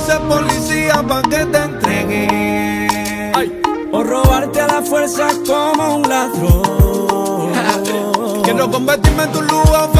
ser policía pa' que te entregue. Ay. O robarte a la fuerza como un ladrón. que no convertirme en tu lugar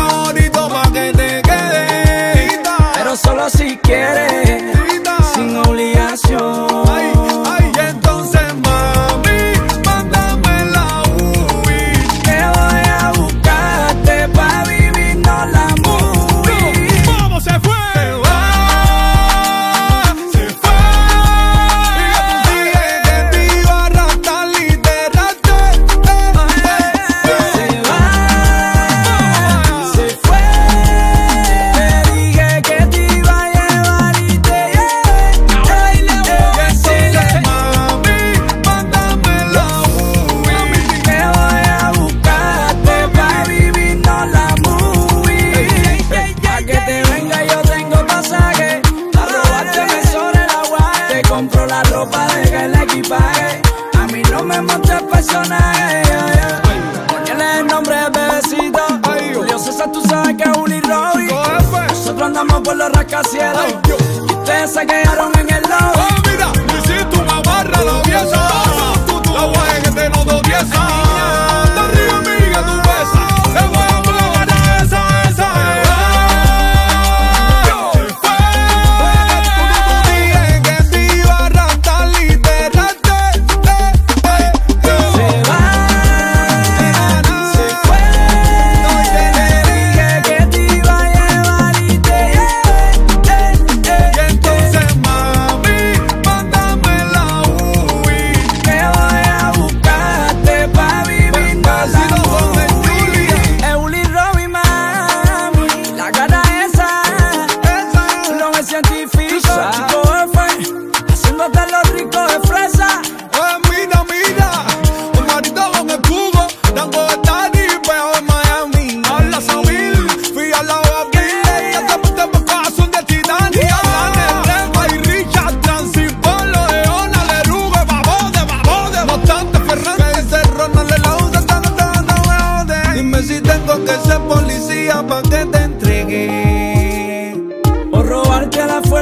andamos por los rascacielos. Ustedes se quedaron en el lado. Oh, mira, hiciste una barra, la vieja.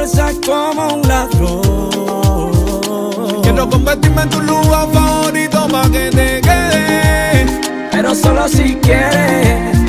cabeza como un ladrón. Quiero convertirme en tu lugar favorito para que te quedes, pero solo si quieres.